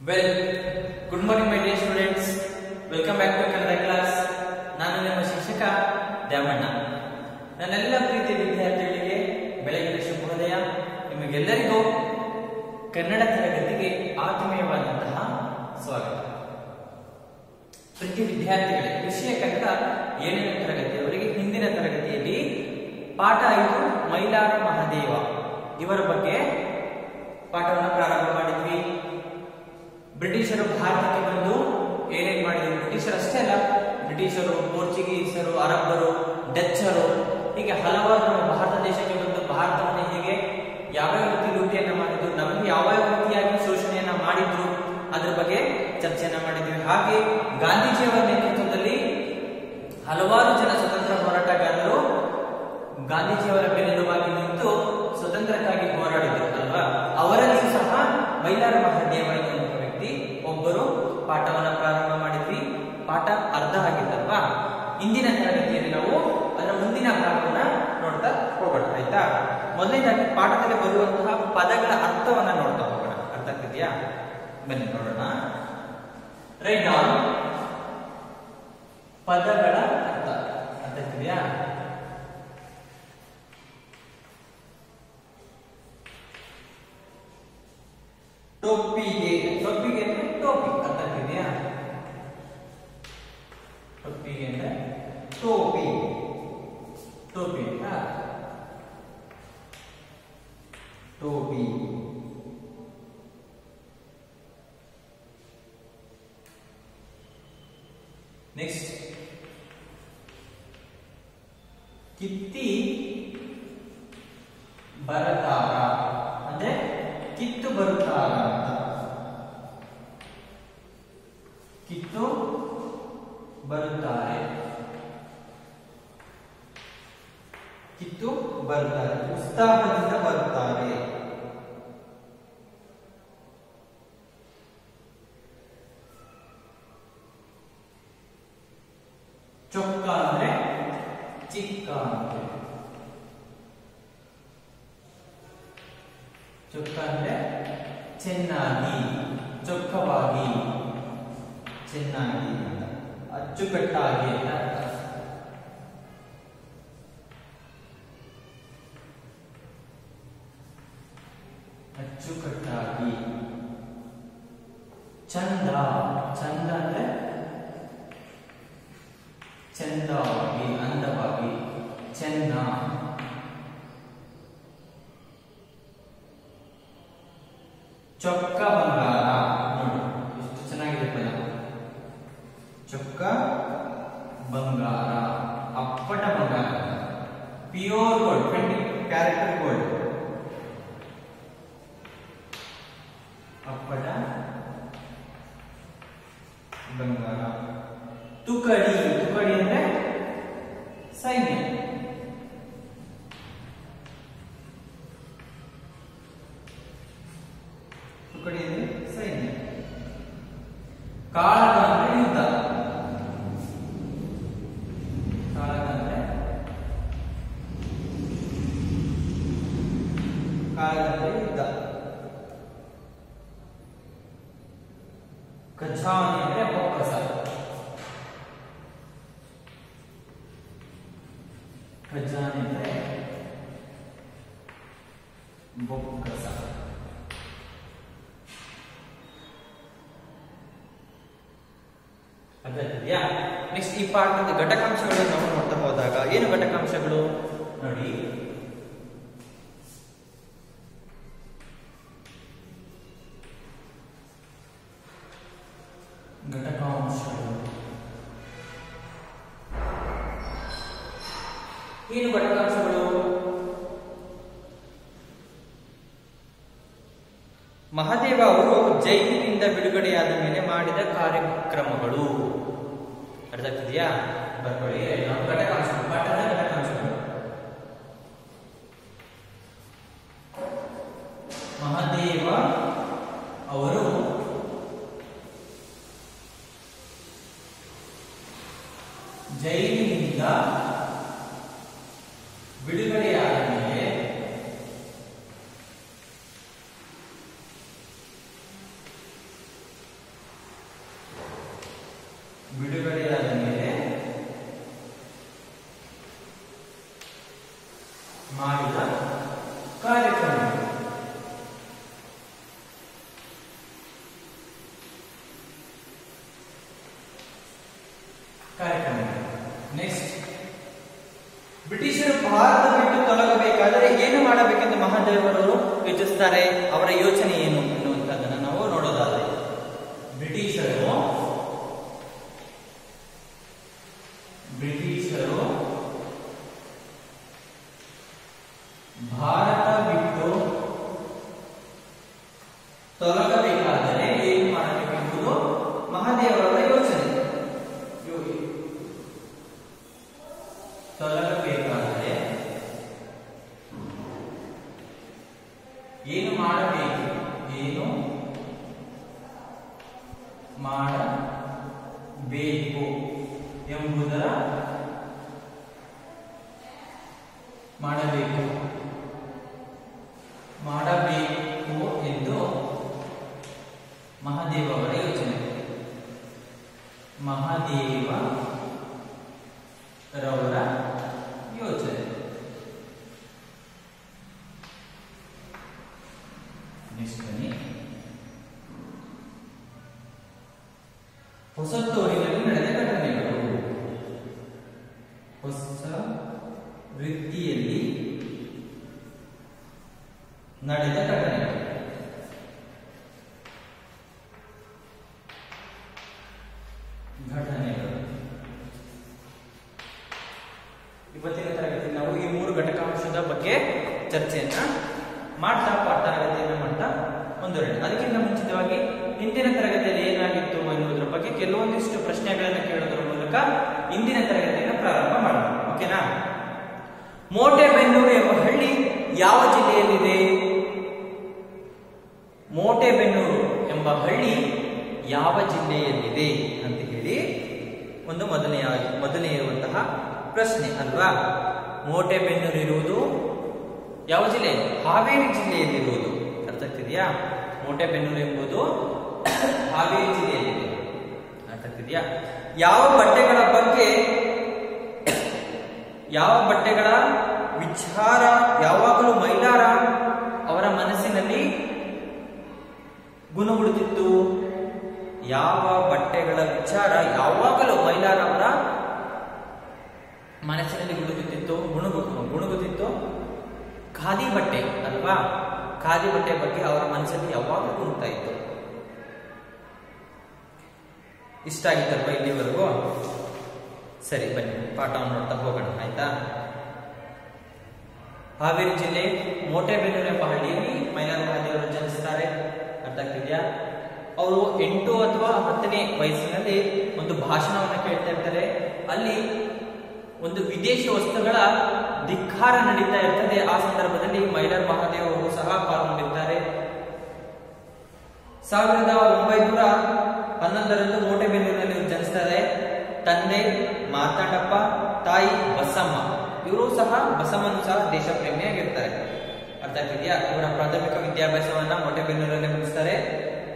Well good morning my dear students welcome back to Kannada class ನಾನು ನಿಮ್ಮ ಶಿಕ್ಷಕ ದ್ಯಾಮಣ್ಣ. ನನ್ನೆಲ್ಲ ಪ್ರೀತಿಯ ವಿದ್ಯಾರ್ಥಿಗಳಿಗೆ ಬೆಳಗಿನ ಶುಭೋದಯ ನಿಮಗೆಲ್ಲರಿಗೂ ಕನ್ನಡ ತರಗತಿಗೆ ಆತ್ಮೀಯವಾದಂತಹ ಸ್ವಾಗತ. ಪ್ರತಿ ವಿದ್ಯಾರ್ಥಿಗಳಿಗೆ ವಿಷಯ ಕನ್ನಡ ಏಳನೇ ತರಗತಿಯವರಿಗೆ ಹಿಂದಿನ ತರಗತಿಯಲ್ಲಿ ಪಾಠ ಐದು ಮೈಲಾರ ಮಹಾದೇವ ಇವರ ಬಗ್ಗೆ ಪಾಠವನ್ನು ಪ್ರಾರಂಭ ಮಾಡಿದ್ವಿ ಬ್ರಿಟಿಷರು ಭಾರತಕ್ಕೆ ಬಂದು ಏನೇನ್ ಮಾಡಿದ್ರು? ಬ್ರಿಟಿಷರು ಅಷ್ಟೇ ಅಲ್ಲ, ಬ್ರಿಟಿಷರು, ಪೋರ್ಚುಗೀಸರು, ಅರಬ್ಬರು, ಡಚ್ಚರು, ಹೀಗೆ ಹಲವಾರು ನಮ್ಮ ಭಾರತ ದೇಶಕ್ಕೆ ಬಂದು ಭಾರತವನ್ನು ಹೇಗೆ ಯಾವ ರೀತಿ ಲೂಟಿಯನ್ನ ಮಾಡಿದ್ರು, ನಮಗೆ ಯಾವ ರೀತಿಯಾಗಿ ಶೋಷಣೆಯನ್ನ ಮಾಡಿದ್ರು, ಅದ್ರ ಬಗ್ಗೆ ಚರ್ಚೆಯನ್ನ ಮಾಡಿದ್ವಿ. ಹಾಗೆ ಗಾಂಧೀಜಿಯವರ ನೇತೃತ್ವದಲ್ಲಿ ಹಲವಾರು ಜನ ಸ್ವತಂತ್ರ ಹೋರಾಟಗಾರರು ಗಾಂಧೀಜಿಯವರ ಬೆನ್ನೆಲುಬಾಗಿ ನಿಂತು ಸ್ವತಂತ್ರಕ್ಕಾಗಿ ಹೋರಾಡಿದ್ರು, ಅಲ್ವಾ? ಅವರಲ್ಲಿ ಸಹ ಮೈಲಾರ ಮಹಾದೇವ ಎನ್ನುವ ವ್ಯಕ್ತಿ ಒಬ್ಬರು ಪಾಠವನ್ನ ಪ್ರಾರಂಭ ಮಾಡಿದ್ವಿ. ಪಾಠ ಅರ್ಧ ಆಗಿತ್ತಲ್ವಾ? ಇಂದಿನ ತರಗತಿಯಲ್ಲಿ ನಾವು ಅದರ ಮುಂದಿನ ಭಾಗವನ್ನ ನೋಡ್ತಾ ಹೋಗೋಣ, ಆಯ್ತಾ? ಮೊದಲನೇದಾಗಿ ಪಾಠದಲ್ಲಿ ಬರುವಂತಹ ಪದಗಳ ಅರ್ಥವನ್ನ ನೋಡ್ತಾ ಹೋಗೋಣ. ಅರ್ಥ ಆಗ್ತಿದ್ಯಾ? ಬನ್ನಿ, ನೋಡೋಣ. ರೈಟ್ ಪದಗಳ ಅರ್ಥ. ಅರ್ಥ ಆಗ್ತಿದ್ಯಾ? टोपी। नेक्स्ट कितनी ಚೆನ್ನಾಗಿ ಅಂತ ಅಚ್ಚುಕಟ್ಟಾಗಿ ಅಂತ ಅರ್ಥ. ಅಚ್ಚುಕಟ್ಟಾಗಿ ಚಂದ ಚಂದ ಅಂದ್ರೆ ಚಂದವಾಗಿ ಅಂದವಾಗಿ ಚೆನ್ನ ಚೊಕ್ಕ ತುಕಡಿ ಅಂದ್ರೆ ಸೈನ್ಯ ಕಾಳಗ ಅಂದ್ರೆ ಯುದ್ಧ ಕಾಳಗ ಅಂದ್ರೆ ಕಾಳಗ ಅಂದ್ರೆ ಯುದ್ಧ ಖಜಾನೆ ಅಂದ್ರೆ ಬೊಕ್ಕಸ ಖಜಾನೆ ಅಂದ್ರೆ ಬೊಕ್ಕಸ ಅರ್ಥಾಗ್ತಿದ್ಯಾ ನೆಕ್ಸ್ಟ್ ಈ ಪಾಠದ ಘಟಕಾಂಶಗಳನ್ನು ನಾವು ನೋಡ್ತಾ ಹೋದಾಗ ಏನು ಘಟಕಾಂಶಗಳು? ನೋಡಿ. ಏನು ಘಟಕಾಂಶಗಳು? ಮಹಾದೇವ ಅವರು ಜೈಲಿನಿಂದ ಬಿಡುಗಡೆಯಾದ ಮೇಲೆ ಮಾಡಿದ ಕಾರ್ಯಕ್ರಮಗಳು. ಅರ್ಥ ಆಗ್ತಿದೆಯಾ ಬರ್ಕೊಳ್ಳಿ ನಾವು ಘಟಕಾಂಶಗಳು ಮಾಡಿದ ಕಾರ್ಯಕ್ರಮ ಮಾಡಬೇಕು ಎಂಬುದರ ಮಾಡಬೇಕು ಮಾಡಬೇಕು ಎಂದು ಮಹಾದೇವ ಅವರ ಯೋಚನೆ ಮಹಾದೇವ ರವರ ಯೋಚನೆ ನೆಕ್ಸ್ಟ್ ಬನ್ನಿ ಹೊಸತೂರಿನಲ್ಲಿ ನಡೆದ ಘಟನೆಗಳು ಹೊಸ ವೃತ್ತಿಯಲ್ಲಿ ನಡೆದ ಘಟನೆಗಳು ಘಟನೆಗಳು ಇವತ್ತಿನ ತರಗತಿ ನಾವು ಈ ಮೂರು ಘಟಕಾಂಶದ ಬಗ್ಗೆ ಚರ್ಚೆಯನ್ನ ಮಾಡ್ತಾ ಪಾಠ ಮಾಡ್ತಾ ಮುಂದುವರೆಯೋಣ. ಅದಕ್ಕಿಂತ ಮುಂಚಿತವಾಗಿ ಹಿಂದಿನ ತರಗತಿಯಲ್ಲಿ ಏನಾಗಿತ್ತು ಎನ್ನುವುದರ ಬಗ್ಗೆ ಕೆಲವೊಂದಿಷ್ಟು ಪ್ರಶ್ನೆಗಳನ್ನು ಕೇಳೋದ್ರ ಮೂಲಕ ಇಂದಿನ ತರಗತಿಯನ್ನು ಪ್ರಾರಂಭ ಮಾಡೋಣ. ಓಕೆನಾ? ಮೋಟೆಬೆನ್ನೂರು ಎಂಬ ಹಳ್ಳಿ ಯಾವ ಜಿಲ್ಲೆಯಲ್ಲಿದೆ? ಮೋಟೆಬೆನ್ನೂರು ಎಂಬ ಹಳ್ಳಿ ಯಾವ ಜಿಲ್ಲೆಯಲ್ಲಿದೆ ಅಂತ ಹೇಳಿ ಒಂದು ಮೊದಲನೆಯ ಮೊದಲನೆಯ ಪ್ರಶ್ನೆ ಅಲ್ವಾ? ಮೋಟೆಬೆನ್ನೂರು ಇರುವುದು ಯಾವ ಜಿಲ್ಲೆ? ಹಾವೇರಿ ಜಿಲ್ಲೆಯಲ್ಲಿರುವುದು. ಅರ್ಥ ಆಗ್ತಿದೆಯಾ? ಮೋಟೆಬೆನ್ನೂರು ಎಂಬುದು ಹಾವೇರಿ ಜಿಲ್ಲೆಯಲ್ಲಿದೆ. ಅರ್ಥ ಆಗ್ತಿದೆಯಾ? ಯಾವ ಬಟ್ಟೆಗಳ ಬಗ್ಗೆ ಯಾವ ಬಟ್ಟೆಗಳ ವಿಚಾರ ಯಾವಾಗಲೂ ಮೈಲಾರ ಅವರ ಮನಸ್ಸಿನಲ್ಲಿ ಗುಣಗುಡುತ್ತಿತ್ತು ಯಾವ ಬಟ್ಟೆಗಳ ವಿಚಾರ ಯಾವಾಗಲೂ ಮೈಲಾರ ಅವರ ಮನಸ್ಸಿನಲ್ಲಿ ಗುಡುಗುತ್ತಿತ್ತು ಗುಣಗು ಗುಣಗುತ್ತಿತ್ತು ಖಾದಿ ಬಟ್ಟೆ ಅಲ್ವಾ? ಖಾದಿ ಬಟ್ಟೆ ಬಗ್ಗೆ ಅವರ ಮನಸ್ಸಲ್ಲಿ ಯಾವಾಗಲೂ ಗುಣುತ್ತಾ ಇತ್ತು? ಇಷ್ಟ ಆಗಿತ್ತಲ್ವಾ ಇಲ್ಲಿವರೆಗೂ? ಸರಿ, ಬನ್ನಿ, ಪಾಠವನ್ನು ನೋಡ್ತಾ ಹೋಗೋಣ, ಆಯ್ತಾ? ಹಾವೇರಿ ಜಿಲ್ಲೆ ಮೋಟೆಬೆನ್ನೂರು ಎಂಬ ಹಳ್ಳಿಯಲ್ಲಿ ಮೈಲಾರ ಮಹಾದೇವರು ಜನಿಸ್ತಾರೆ. ಅರ್ಥ ಆಗ್ತಿದ್ಯಾ? ಅವರು ಎಂಟು ಅಥವಾ ಹತ್ತನೇ ವಯಸ್ಸಿನಲ್ಲಿ ಒಂದು ಭಾಷಣವನ್ನು ಕೇಳ್ತಾ ಇರ್ತಾರೆ. ಅಲ್ಲಿ ಒಂದು ವಿದೇಶಿ ವಸ್ತುಗಳ ಧಿಕ್ಕಾರ ನಡೀತಾ ಇರ್ತದೆ. ಆ ಸಂದರ್ಭದಲ್ಲಿ ಮೈಲರ್ ಮಹಾದೇವ್ ಅವರು ಸಹ ಪಾಲ್ಗೊಂಡಿದ್ದಾರೆ ಸಾವಿರದ ಒಂಬೈನೂರ ಹನ್ನೊಂದರಂದು ಮೋಟೆಬೆನ್ನೂರಿನಲ್ಲಿ ಜನಿಸ್ತಾರೆ ತಂದೆ ಮಾತಾಡಪ್ಪ, ತಾಯಿ ಬಸಮ್ಮ. ಇವರು ಸಹ ಬಸಮ್ಮನು ಸಹ ದೇಶ ಪ್ರೇಮಿಯಾಗಿರ್ತಾರೆ ಅರ್ಥ ಆಗ್ತಿದೆಯಾ ಇವರ ಪ್ರಾಥಮಿಕ ವಿದ್ಯಾಭ್ಯಾಸವನ್ನ ಮೋಟೆಬೆನ್ನೂರಲ್ಲಿ ಮುಗಿಸ್ತಾರೆ.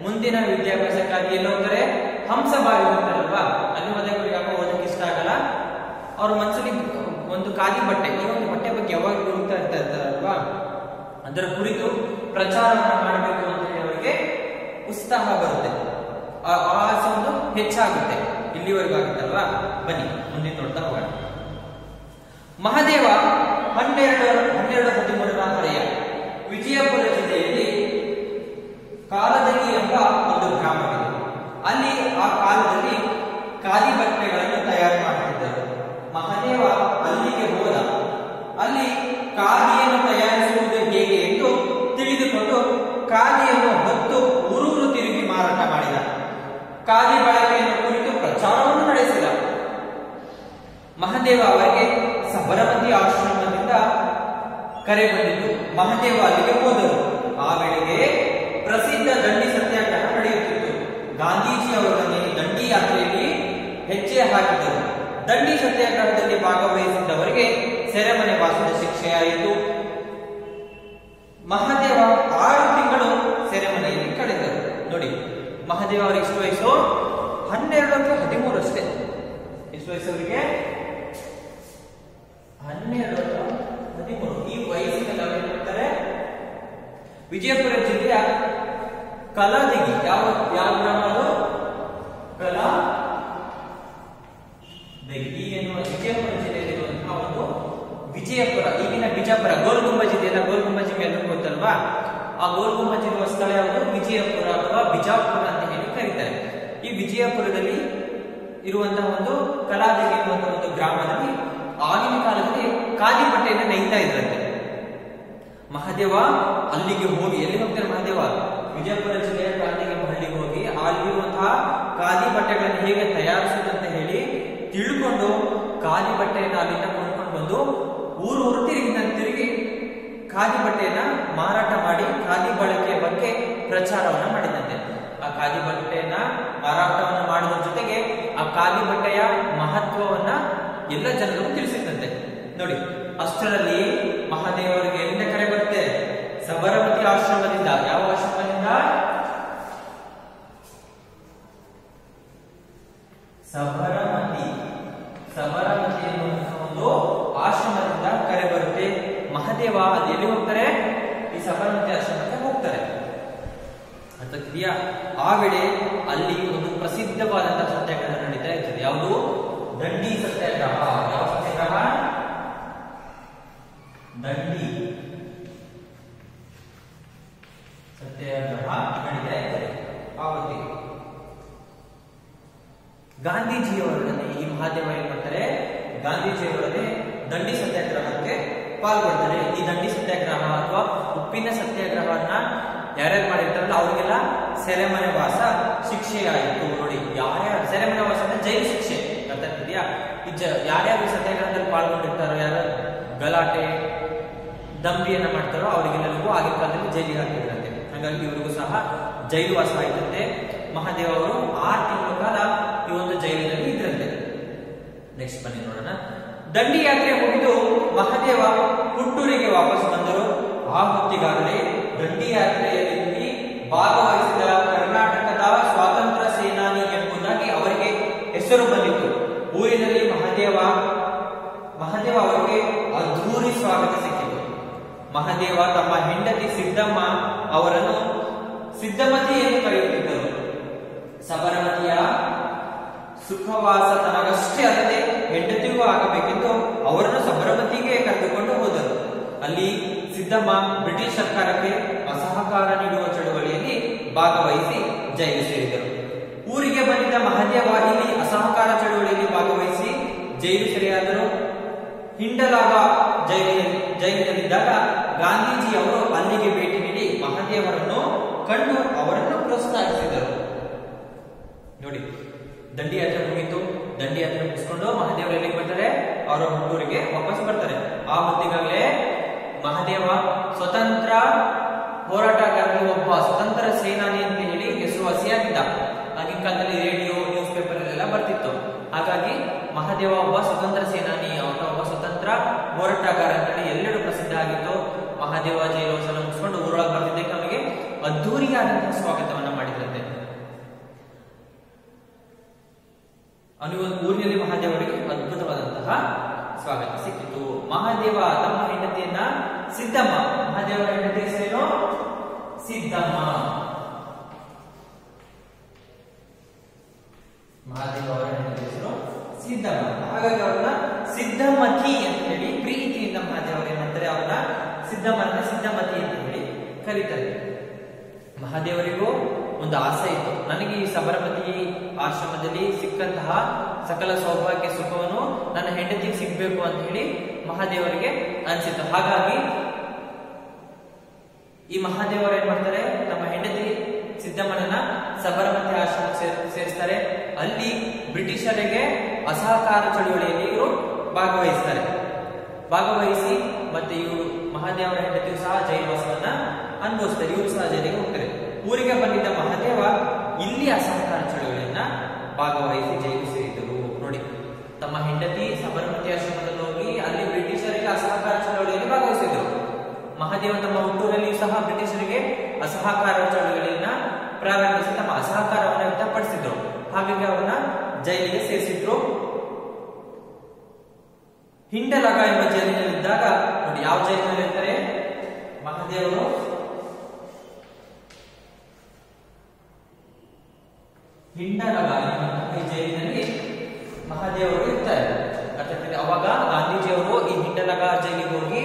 ಮುಂದಿನ ವಿದ್ಯಾಭ್ಯಾಸಕ್ಕಾಗಿ ಎಲ್ಲಿ ಹಂಸ ಬಾರಿ ಹೋಗ್ತಾರಲ್ವಾ? ಅಲ್ಲಿ ಯಾಕೋ ಓದಕ್ಕೆ ಇಷ್ಟ ಆಗಲ್ಲ. ಅವ್ರ ಮನಸ್ಸಲ್ಲಿ ಒಂದು ಖಾದಿ ಬಟ್ಟೆ, ಈ ಒಂದು ಬಟ್ಟೆ ಬಗ್ಗೆ ಯಾವಾಗ ಇರ್ತಾ ಇರ್ತಾರಲ್ವಾ ಅದರ ಕುರಿತು ಪ್ರಚಾರ ಮಾಡಬೇಕು ಅಂತ ಹೇಳಿ ಅವರಿಗೆ ಉತ್ಸಾಹ ಬರುತ್ತೆ. ಆ ಆಸೆ ಒಂದು ಹೆಚ್ಚಾಗುತ್ತೆ. ಇಲ್ಲಿವರೆಗೂ ಆಗುತ್ತಲ್ವಾ? ಬನ್ನಿ, ಮುಂದಿನ ನೋಡ್ತಾ ಹೋಗೋಣ. ಮಹಾದೇವ ಹನ್ನೆರಡು ಹನ್ನೆರಡು ಹದಿಮೂರರ ಹರೆಯ ವಿಜಯಪುರ ಜಿಲ್ಲೆಯಲ್ಲಿ ಕಾಲದಲ್ಲಿ ಎಂಬ ಒಂದು ಗ್ರಾಮವಿದೆ. ಅಲ್ಲಿ ಆ ಕಾಲದಲ್ಲಿ ಖಾದಿ ಬಟ್ಟೆಗಳನ್ನು ತಯಾರು ಮಾಡುತ್ತಿದ್ದರು ಮಹಾದೇವ ಅಲ್ಲಿಗೆ ಹೋದ ಖಾದಿಯನ್ನು ತಯಾರಿಸುವುದು ಹೇಗೆ ಎಂದು ತಿಳಿದುಕೊಂಡು ಖಾದಿಯನ್ನು ಹತ್ತು ಊರೂರು ತಿರುಗಿ ಮಾರಾಟ ಮಾಡಿದ. ಖಾದಿ ಬಳಕೆಯನ್ನು ಕುರಿತು ಪ್ರಚಾರವನ್ನು ನಡೆಸಿದ. ಮಹಾದೇವ ಅವರಿಗೆ ಸಬರಮತಿ ಆಶ್ರಮದಿಂದ ಕರೆ ಬಂದಿತು. ಮಹದೇವ ಅಲ್ಲಿಗೆ ಹೋದರು. ಆ ವೇಳೆಗೆ ಪ್ರಸಿದ್ಧ ದಂಡಿ ಸತ್ಯಾಗ್ರಹ ನಡೆಯುತ್ತಿತ್ತು. ಗಾಂಧೀಜಿ ಅವರನ್ನು ದಂಡಿ ಯಾತ್ರೆಯಲ್ಲಿ ಹೆಜ್ಜೆ ಹಾಕಿದರು ದಂಡಿ ಸತ್ಯಾಗ್ರಹದಲ್ಲಿ ಭಾಗವಹಿಸಿದ್ದವರಿಗೆ ಸೆರೆಮನೆ ವಾಸದ ಶಿಕ್ಷೆಯಾಯಿತು ಮಹಾದೇವ ಆರು ತಿಂಗಳು ಸೆರೆಮನೆಯಲ್ಲಿ ಕಳೆದರು. ನೋಡಿ, ಮಹಾದೇವ ಅವರಿಗೆ ಎಷ್ಟು ವಯಸ್ಸು? ಹನ್ನೆರಡು ಅಥವಾ ಹದಿಮೂರು ಅಷ್ಟೇ. ಎಷ್ಟು ವಯಸ್ಸು ಅವರಿಗೆ? ಹನ್ನೆರಡು ಅಥವಾ ಹದಿಮೂರು. ಈ ವಯಸ್ಸಿನಲ್ಲಿ ಅವರು ಮಾಡ್ತಾರೆ? ವಿಜಯಪುರ ಜಿಲ್ಲೆಯ ಕಲಾದಿಗಿ. ಯಾವ ಯಾವ ಗ್ರಾಮ ಕಲಾ ದಗಿ ಎನ್ನುವ ವಿಜಯಪುರ ಜಿಲ್ಲೆಯಲ್ಲಿರುವಂತಹ ಒಂದು ವಿಜಯಪುರ ಈಗಿನ ಬಿಜಾಪುರ ಗೋಲ್ ಗುಂಬಜ್ ಇದೆಯಲ್ಲ ಗೋಲ್ ಗುಂಬಜ್ ಎಲ್ಲರೂ ಗೊತ್ತಲ್ವಾ ಆ ಗೋಲ್ ಗುಂಬಜ್ ಇರುವ ಸ್ಥಳ ಯಾವುದು? ವಿಜಯಪುರ ಅಥವಾ ಬಿಜಾಪುರ ಅಂತ ಹೇಳಿ ಕರೀತಾರೆ. ಈ ವಿಜಯಪುರದಲ್ಲಿ ಇರುವಂತಹ ಒಂದು ಕಲಾದಗಿ ಎನ್ನುವಂತಹ ಒಂದು ಗ್ರಾಮದಲ್ಲಿ ಆಗಿನ ಕಾಲದಲ್ಲಿ ಖಾದಿ ಬಟ್ಟೆಯನ್ನು ನೇಯ್ತಾ ಇದ್ರಂತೆ. ಮಹಾದೇವ ಅಲ್ಲಿಗೆ ಹೋಗಿ, ಎಲ್ಲಿ ಹೋಗ್ತಾರೆ ಮಹಾದೇವ? ವಿಜಯಪುರ ಜಿಲ್ಲೆಯ ಕಾದಿಗೆ ಹಳ್ಳಿಗೆ ಹೋಗಿ, ಅಲ್ಲಿರುವಂತಹ ಖಾದಿ ಬಟ್ಟೆಗಳನ್ನು ಹೇಗೆ ತಯಾರಿಸುವುದಂತ ಹೇಳಿ ತಿಳ್ಕೊಂಡು ಖಾದಿ ಬಟ್ಟೆಯನ್ನು ಅಲ್ಲಿಂದ ಕೊಂಡ್ಕೊಂಡು ಬಂದು ಊರು ಊರು ತಿರುಗಿ ನಾನು ತಿರುಗಿ ಖಾದಿ ಬಟ್ಟೆಯನ್ನ ಮಾರಾಟ ಮಾಡಿ ಖಾದಿ ಬಳಕೆಯ ಬಗ್ಗೆ ಪ್ರಚಾರವನ್ನ ಮಾಡಿದಂತೆ. ಆ ಖಾದಿ ಬಟ್ಟೆಯನ್ನ ಮಾರಾಟವನ್ನ ಮಾಡುವ ಜೊತೆಗೆ ಆ ಖಾದಿ ಬಟ್ಟೆಯ ಮಹತ್ವವನ್ನ ಎಲ್ಲ ಜನರು ತಿಳಿಸಿದಂತೆ ನೋಡಿ, ಅಷ್ಟರಲ್ಲಿ ಮಹಾದೇವರಿಗೆ ಎಲ್ಲಿಂದ ಕರೆ ಬರುತ್ತೆ? ಸಬರಮತಿ ಆಶ್ರಮದಿಂದ. ಯಾವ ಆಶ್ರಮದಿಂದ ಸಬರಮತಿ ಸಬರಮತಿ ಎನ್ನುವಂತಹ ಒಂದು ಆಶ್ರಮದಿಂದ ಕರೆ ಬರುತ್ತೆ ಮಹಾದೇವ ಅಲ್ಲಿ ಎಲ್ಲಿ ಹೋಗ್ತಾರೆ ಈ ಸಬರಮತಿ ಆಶ್ರಮಕ್ಕೆ ಹೋಗ್ತಾರೆ ಅರ್ಥಕ್ರಿಯಾ ಆ ವೇಳೆ ಅಲ್ಲಿ ಒಂದು ಪ್ರಸಿದ್ಧವಾದಂತಹ ಸತ್ಯಾಗ್ರಹ ನಡೀತಾ ಇರ್ತದೆ ಯಾವುದು ದಂಡಿ ಸತ್ಯಾಗ್ರಹ ಯಾವ ಸತ್ಯಾಗ್ರಹ ದಂಡಿ ಸತ್ಯಾಗ್ರಹ ನಡೀತಾ ಇರ್ತದೆ ಆವತ್ತಿ ಗಾಂಧೀಜಿಯವರೊಡನೆ ಈ ಮಹಾದೇವ ಏನ್ ಮಾಡ್ತಾರೆ ಗಾಂಧೀಜಿಯವರೊಡನೆ ದಂಡಿ ಸತ್ಯಾಗ್ರಹಕ್ಕೆ ಪಾಲ್ಗೊಳ್ತಾರೆ ಈ ದಂಡಿ ಸತ್ಯಾಗ್ರಹ ಅಥವಾ ಉಪ್ಪಿನ ಸತ್ಯಾಗ್ರಹವನ್ನ ಯಾರ್ಯಾರು ಮಾಡಿರ್ತಾರಲ್ಲ ಅವರಿಗೆಲ್ಲ ಸೆರೆಮನೆ ವಾಸ ಶಿಕ್ಷೆ ಆಯಿತು ನೋಡಿ ಯಾರ್ಯಾರು ಸೆರೆಮನೆ ವಾಸ ಅಂದ್ರೆ ಜೈಲು ಶಿಕ್ಷೆ ಗೊತ್ತಾಗ್ತಿದ್ಯಾ ಈ ಜ ಯಾರ್ಯಾರು ಸತ್ಯಾಗ್ರಹದಲ್ಲಿ ಪಾಲ್ಗೊಂಡಿರ್ತಾರೋ, ಯಾರು ಗಲಾಟೆ ದಂಬಿಯನ್ನ ಮಾಡ್ತಾರೋ ಅವರಿಗೆಲ್ಲರಿಗೂ ಆಗಿನ ಕಾಲದಲ್ಲಿ ಜೈಲಿಗೆ ಹಾಕಿದ್ರಂತೆ ಹಾಗಾಗಿ ಇವರಿಗೂ ಸಹ ಜೈಲು ವಾಸ ಆಯ್ತಂತೆ. ಮಹಾದೇವ ಅವರು ಆರು ತಿಂಗಳ ಕಾಲ ಈ ಒಂದು ಜೈಲಿನಲ್ಲಿ ಇದ್ರಂತೆ. ನೆಕ್ಸ್ಟ್ ಬನ್ನಿ ನೋಡೋಣ. ದಂಡಿ ಯಾತ್ರೆ ಮುಗಿದು ಮಹಾದೇವ ಹುಟ್ಟೂರಿಗೆ ವಾಪಸ್ ಬಂದರು. ಆ ಹೊತ್ತಿಗಾಗಲೇ ದಂಡಿ ಯಾತ್ರೆಯಲ್ಲಿ ಭಾಗವಹಿಸಿದ ಕರ್ನಾಟಕದ ಸ್ವಾತಂತ್ರ್ಯ ಸೇನಾನಿ ಎಂಬುದಾಗಿ ಅವರಿಗೆ ಹೆಸರು ಬಂದಿತ್ತು. ಊರಿನಲ್ಲಿ ಮಹಾದೇವ, ಮಹದೇವ ಅವರಿಗೆ ಅದ್ಧೂರಿ ಸ್ವಾಗತ ಸಿಕ್ಕಿತು. ಮಹದೇವ ತಮ್ಮ ಹೆಂಡತಿ ಸಿದ್ದಮ್ಮ ಅವರನ್ನು ಸಿದ್ಧಮತಿ ಎಂದು ಕರೆಯುತ್ತಿದ್ದರು. ಸಬರಮತಿಯ ಸುಖವಾಸ ತನಗಷ್ಟೇ ಅಲ್ಲದೆ ಹೆಂಡತಿಗೂ ಆಗಬೇಕೆಂದು ಅವರನ್ನು ಸಬರಮತಿಗೆ ಕರೆದುಕೊಂಡು ಹೋದರು. ಅಲ್ಲಿ ಸಿದ್ದಮ್ಮ ಬ್ರಿಟಿಷ್ ಸರ್ಕಾರಕ್ಕೆ ಅಸಹಕಾರ ನೀಡುವ ಚಳುವಳಿಯಲ್ಲಿ ಭಾಗವಹಿಸಿ ಜೈಲು ಸೇರಿದರು. ಊರಿಗೆ ಬಂದಿದ್ದ ಮಹದೇವ ಇಲ್ಲಿ ಅಸಹಕಾರ ಚಳುವಳಿಯಲ್ಲಿ ಭಾಗವಹಿಸಿ ಜೈಲು ಸೆರೆಯಾದರು ಹಿಂಡಲಾಗ ಜೈಲಿನಲ್ಲಿ ಜೈಲಿನಲ್ಲಿದ್ದಾಗ ಗಾಂಧೀಜಿ ಅವರು ಅಲ್ಲಿಗೆ ಭೇಟಿ ನೀಡಿ ಮಹಾದೇವರನ್ನು ಕಂಡು ಅವರನ್ನು ಪ್ರೋತ್ಸಾಹಿಸಿದರು. ನೋಡಿ ದಂಡಿ ಯಾತ್ರೆ ಮುಗಿತು ದಂಡಿ ಯಾತ್ರೆ ಮುಗಿಸ್ಕೊಂಡು ಮಹಾದೇವರು ಎಲ್ಲಿಗೆ ಬರ್ತಾರೆ? ಅವರ ಹುಟ್ಟೂರಿಗೆ ವಾಪಸ್ ಬರ್ತಾರೆ. ಆ ಹೊತ್ತಿಗಾಗಲೇ ಮಹಾದೇವ ಸ್ವತಂತ್ರ ಹೋರಾಟಗಾರರು ಒಬ್ಬ ಸ್ವತಂತ್ರ ಸೇನಾನಿ ಅಂತ ಹೇಳಿ ಹೆಸರುವಾಸಿಯಾಗಿದ್ದ. ಆಗಿನ ಕಾಲದಲ್ಲಿ ರೇಡಿಯೋ, ನ್ಯೂಸ್ ಪೇಪರ್ ಎಲ್ಲ ಬರ್ತಿತ್ತು. ಹಾಗಾಗಿ ಮಹಾದೇವ ಒಬ್ಬ ಸ್ವತಂತ್ರ ಸೇನಾನಿ, ಅವನ ಒಬ್ಬ ಸ್ವತಂತ್ರ ಹೋರಾಟಗಾರ ಅಂತೇಳಿ ಎಲ್ಲೆಡೆ ಪ್ರಸಿದ್ಧ ಆಗಿತ್ತು ಮಹಾದೇವ ಜೈಲೋತ್ಸವ ಮುಗಿಸ್ಕೊಂಡು ಊರೊಳಗೆ ಬರ್ತಿದ್ದಕ್ಕೆ ಅವನಿಗೆ ಅದ್ಧೂರಿಯಾದಂತಹ ಸ್ವಾಗತವನ್ನ ಮಾಡಿದಂತೆ ಅವನಿಗೆ ಒಂದು ಊರಿನಲ್ಲಿ ಮಹಾದೇವರಿಗೆ ಅದ್ಭುತವಾದಂತಹ ಸ್ವಾಗತ ಸಿಕ್ಕಿತು. ಮಹಾದೇವ ತಮ್ಮ ಹೆಂಡತಿಯನ್ನ ಸಿದ್ದಮ್ಮ, ಮಹಾದೇವರ ಹೆಂಡತಿ ಹೆಸರೇನು? ಸಿದ್ದಮ್ಮ ಮಹಾದೇವ ಅವರ ಹೆಂಡತಿ ಹೆಸರು ಸಿದ್ದಮ್ಮ ಹಾಗಾಗಿ ಅವ್ರನ್ನ ಸಿದ್ಧಮತಿ ಅಂತ ಹೇಳಿ ಪ್ರೀತಿಯಿಂದ ಮಹಾದೇವರು ಏನಂತಾರೆ, ಅವ್ರನ್ನ ಸಿದ್ದಮತಿ ಅಂತ ಹೇಳಿ ಕರೀತಾರೆ. ಮಹಾದೇವರಿಗೂ ಒಂದು ಆಸೆ ಇತ್ತು. ನನಗೆ ಈ ಸಬರಮತಿ ಆಶ್ರಮದಲ್ಲಿ ಸಿಕ್ಕಂತಹ ಸಕಲ ಸೌಭಾಗ್ಯ ಸುಖವನ್ನು ನನ್ನ ಹೆಂಡತಿಗೆ ಸಿಗ್ಬೇಕು ಅಂತ ಹೇಳಿ ಮಹಾದೇವರಿಗೆ ಅನಿಸಿತು ಹಾಗಾಗಿ ಈ ಮಹಾದೇವರು ಏನ್ ಮಾಡ್ತಾರೆ ತಮ್ಮ ಹೆಂಡತಿ ಸಿದ್ದಮ್ಮನನ್ನ ಸಬರಮತಿ ಆಶ್ರಮ ಸೇರಿಸ್ತಾರೆ. ಅಲ್ಲಿ ಬ್ರಿಟಿಷರಿಗೆ ಅಸಹಕಾರ ಚಳುವಳಿಯಲ್ಲಿ ಇವರು ಭಾಗವಹಿಸ್ತಾರೆ ಭಾಗವಹಿಸಿ ಮತ್ತೆ ಇವರು ಮಹಾದೇವರ ಹೆಂಡತಿಯು ಸಹ ಜೈನವಾಸವನ್ನ ಅನುಭವಿಸ್ತಾರೆ ಇವರು ಸಹ ಜೈಲಿಗೆ ಹೋಗ್ತಾರೆ. ಊರಿಗೆ ಬಂದಿದ್ದ ಮಹಾದೇವ ಇಲ್ಲಿ ಅಸಹಕಾರ ಚಳುವಳಿಯನ್ನ ಭಾಗವಹಿಸಿ ಜೈಲು ಸೇರಿದರು ನೋಡಿ, ತಮ್ಮ ಹೆಂಡತಿ ಸಬರಮತಿ ಆಶ್ರಮದಲ್ಲಿ ಹೋಗಿ ಅಲ್ಲಿ ಬ್ರಿಟಿಷರಿಗೆ ಅಸಹಕಾರ ಚಳವಳಿಯಲ್ಲಿ ಭಾಗವಹಿಸಿದರು ಮಹಾದೇವ ತಮ್ಮ ಹುಟ್ಟೂರಲ್ಲಿಯೂ ಸಹ ಬ್ರಿಟಿಷರಿಗೆ ಅಸಹಕಾರ ಚಳವಳಿಯನ್ನ ಪ್ರಾರಂಭಿಸಿ ತಮ್ಮ ಅಸಹಕಾರವನ್ನು ವ್ಯಕ್ತಪಡಿಸಿದ್ರು ಹಾಗಾಗಿ ಅವರನ್ನ ಜೈಲಿಗೆ ಸೇರಿಸಿದ್ರು. ಹಿಂಡಲಗ ಎಂಬ ಜೈಲಿನಲ್ಲಿದ್ದಾಗ ನೋಡಿ ಯಾವ ಜೈಲಿನಲ್ಲಿ ಎಂದರೆ ಮಹದೇವರು. ಹಿಂಡಲಗ ಈ ಜೈಲಿನಲ್ಲಿ ಮಹಾದೇವರು ಇರ್ತಾರೆ. ಯಾಕಂತಂದ್ರೆ ಅವಾಗ ಗಾಂಧೀಜಿಯವರು ಈ ಹಿಂಡಲಗ ಜೈಲಿಗೆ ಹೋಗಿ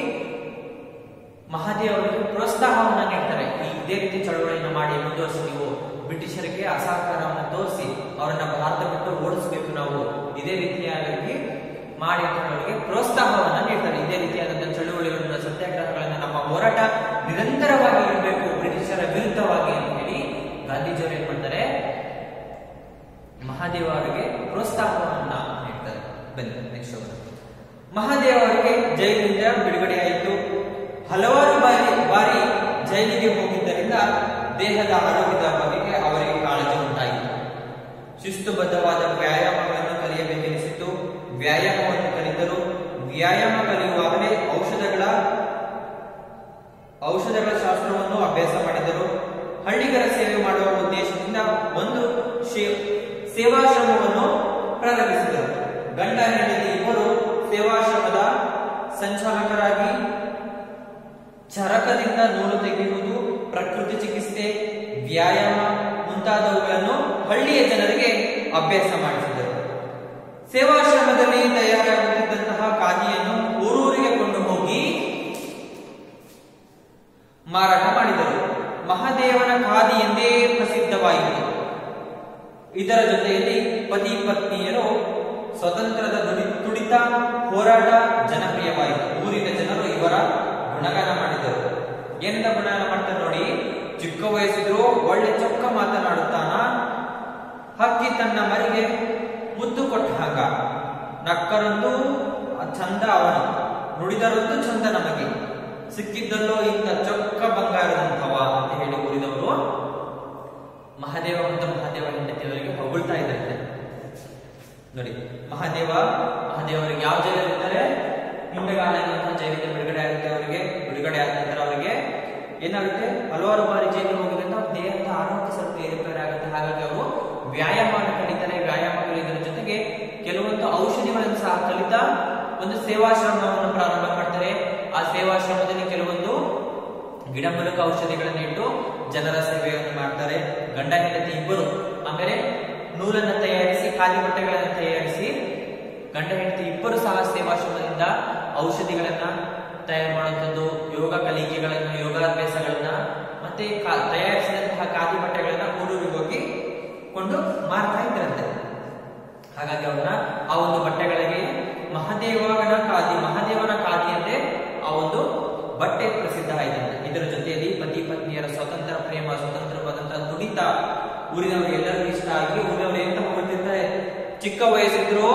ಮಹಾದೇವರಿಗೆ ಪ್ರೋತ್ಸಾಹವನ್ನು ನೀಡ್ತಾರೆ. ಈ ಇದೇ ರೀತಿ ಚಳವಳಿಯನ್ನು ಮಾಡಿ ಮುಂದುವರಿಸಿ ನೀವು ಬ್ರಿಟಿಷರಿಗೆ ಅಸಹಕಾರವನ್ನು ತೋರಿಸಿ ಇದೇ ರೀತಿಯಾಗಿ ಮಾಡಿ ಅವರಿಗೆ ಪ್ರೋತ್ಸಾಹವನ್ನ ನೀಡ್ತಾರೆ. ಇದೇ ರೀತಿಯಾದಂತಹ ಚಳುವಳಿಗಳನ್ನ ಸತ್ಯಾಗ್ರಹಗಳನ್ನ ನಮ್ಮ ಹೋರಾಟ ನಿರಂತರವಾಗಿ ಇರಬೇಕು ಬ್ರಿಟಿಷರ ವಿರುದ್ಧವಾಗಿ ಅಂತ ಹೇಳಿ ಗಾಂಧೀಜಿಯವರು ಏನ್ ಮಾಡ್ತಾರೆ? ಮಹಾದೇವ ಅವರಿಗೆ ಪ್ರೋತ್ಸಾಹವನ್ನ ನೀಡ್ತಾರೆ. ಬನ್ನಿ ನೆಕ್ಸ್ಟ್ ಮಹಾದೇವ ಅವರಿಗೆ ಜೈಲಿನಿಂದ ಬಿಡುಗಡೆ ಆಯಿತು ಹಲವಾರು ಬಾರಿ ಬಾರಿ ಜೈಲಿಗೆ ಹೋಗಿದ್ದರಿಂದ ದೇಹದ ಆರೋಗ್ಯದ ಸೇವಾಶ್ರಮವನ್ನು ಪ್ರಾರಂಭಿಸಿದರು. ಗಂಡ ಹೆಂಡತಿ ಇಬ್ಬರು ಸೇವಾಶ್ರಮದ ಸಂಚಾಲಕರಾಗಿ ಚರಕದಿಂದ ನೂಲು ತೆಗೆಯುವುದು, ಪ್ರಕೃತಿ ಚಿಕಿತ್ಸೆ, ವ್ಯಾಯಾಮ ಮುಂತಾದವುಗಳನ್ನು ಹಳ್ಳಿಯ ಜನರಿಗೆ ಅಭ್ಯಾಸ ಮಾಡಿಸಿದರು. ಸೇವಾಶ್ರಮದಲ್ಲಿ ತಯಾರಾಗುತ್ತಿದ್ದಂತಹ ಖಾದಿಯನ್ನು ಊರೂರಿಗೆ ಕೊಂಡು ಹೋಗಿ ಮಾರಾಟ ಮಾಡಿದರು. ಮಹಾದೇವನ ಖಾದಿ ಎಂದೇ ಪ್ರಸಿದ್ಧವಾಯಿತು ಇದರ ಜೊತೆಯಲ್ಲಿ ಪತಿ ಪತ್ನಿಯರು ಸ್ವತಂತ್ರದ ತುಡಿತ ಹೋರಾಟ ಜನಪ್ರಿಯವಾಯಿತು. ಊರಿನ ಜನರು ಇವರ ಗುಣಗಾನ ಮಾಡಿದರು. ಎಂದ ಗುಣಗಾನ ಮಾಡ್ತಾರೆ ನೋಡಿ, ಚಿಕ್ಕ ವಯಸ್ಸಿದ್ರು ಒಳ್ಳೆ ಚೊಕ್ಕ ಮಾತನಾಡುತ್ತಾನ, ಹಕ್ಕಿ ತನ್ನ ಮರಿಗೆ ಮುದ್ದು ಕೊಟ್ಟ ಹಾಗ. ನಕ್ಕರಂತೂ ಚಂದ ಅವನು ನುಡಿದರಂದು ಚಂದ ನಮಗೆ. ಸಿಕ್ಕಿದ್ದಲ್ಲೋ ಇಂಥ ಚೊಕ್ಕ ಬಂಗಾರದಂಥವ ಅಂತ ಹೇಳಿ ಊರಿದವರು ಮಹಾದೇವ ಮತ್ತು ಮಹಾದೇವ ಹೆಂಡತಿಯವರಿಗೆ ಹೊಗಳ್ತಾ ಇದ್ದಾರೆ ನೋಡಿ, ಮಹಾದೇವ, ಮಹಾದೇವರಿಗೆ ಯಾವ ಜೈಲಿದ್ದಾರೆ ಹಿಂದಗಾಲ ಎನ್ನುವಂತಹ ಜೈಲಿಂದ ಬಿಡುಗಡೆ ಆಗುತ್ತೆ ಅವರಿಗೆ, ಬಿಡುಗಡೆ ಆದ ನಂತರ ಅವರಿಗೆ ಏನಾಗುತ್ತೆ? ಹಲವಾರು ಬಾರಿ ಜೈಲಿಗೆ ಹೋಗೋದ್ರಿಂದ ದೇಹದ ಆರೋಗ್ಯ ಸ್ವಲ್ಪ ಏರುಪೇರು ಆಗುತ್ತೆ. ಹಾಗಾಗಿ ಅವರು ವ್ಯಾಯಾಮ ಕಲಿತಾರೆ ವ್ಯಾಯಾಮ ಕಲಿಯೋದ್ರ ಜೊತೆಗೆ ಕೆಲವೊಂದು ಔಷಧಿಗಳನ್ನು ಸಹ ಕಲಿತ ಒಂದು ಸೇವಾಶ್ರಮವನ್ನು ಪ್ರಾರಂಭ ಮಾಡ್ತಾರೆ. ಆ ಸೇವಾಶ್ರಮದಲ್ಲಿ ಕೆಲವೊಂದು ಗಿಡಮೂಲಿಕ ಔಷಧಿಗಳನ್ನು ಇಟ್ಟು ಜನರ ಸೇವೆಯನ್ನು ಮಾಡ್ತಾರೆ. ಗಂಡ ಹೆಂಡತಿ ಇಬ್ಬರು. ಆಮೇಲೆ ನೂಲನ್ನು ತಯಾರಿಸಿ, ಖಾಲಿ ಬಟ್ಟೆಗಳನ್ನು ತಯಾರಿಸಿ, ಗಂಡ ಹೆಂಡತಿ ಇಬ್ಬರು ಸಹ ಸೇವಾಶ್ರಮದಿಂದ ಔಷಧಿಗಳನ್ನ ತಯಾರು ಮಾಡುವಂಥದ್ದು, ಯೋಗ ಕಲಿಕೆಗಳನ್ನು, ಯೋಗಾಭ್ಯಾಸಗಳನ್ನ, ಮತ್ತೆ ತಯಾರಿಸಿದಂತಹ ಖಾದಿ ಬಟ್ಟೆಗಳನ್ನ ಊರೂರಿಗೆ ಹೋಗಿ ಕೊಂಡು ಮಾರ್ತಾ ಇದ್ರಂತೆ. ಹಾಗಾಗಿ ಅವ್ರನ್ನ ಆ ಒಂದು ಬಟ್ಟೆಗಳಿಗೆ ಮಹಾದೇವನ ಖಾದಿ ಮಹಾದೇವನ ಖಾದಿ ಅಂದ್ರೆ ಆ ಒಂದು ಬಟ್ಟೆ ಪ್ರಸಿದ್ಧ ಆಯ್ತಂತೆ ಇದರ ಜೊತೆಯಲ್ಲಿ ಪತಿ ಪತ್ನಿಯರ ಸ್ವತಂತ್ರ ಪ್ರೇಮ ಸ್ವತಂತ್ರವಾದಂತಹ ತುಡಿತ ಊರಿನವರಿಗೆಲ್ಲರಿಗೂ ಇಷ್ಟ ಆಗಿ ಊರಿನವರು ಎಂತ ಹೊಗಳ್ತಿರ್ತಾರೆ ಚಿಕ್ಕ ವಯಸ್ಸಿದ್ರು